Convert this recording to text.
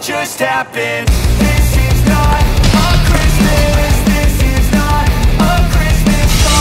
just happened.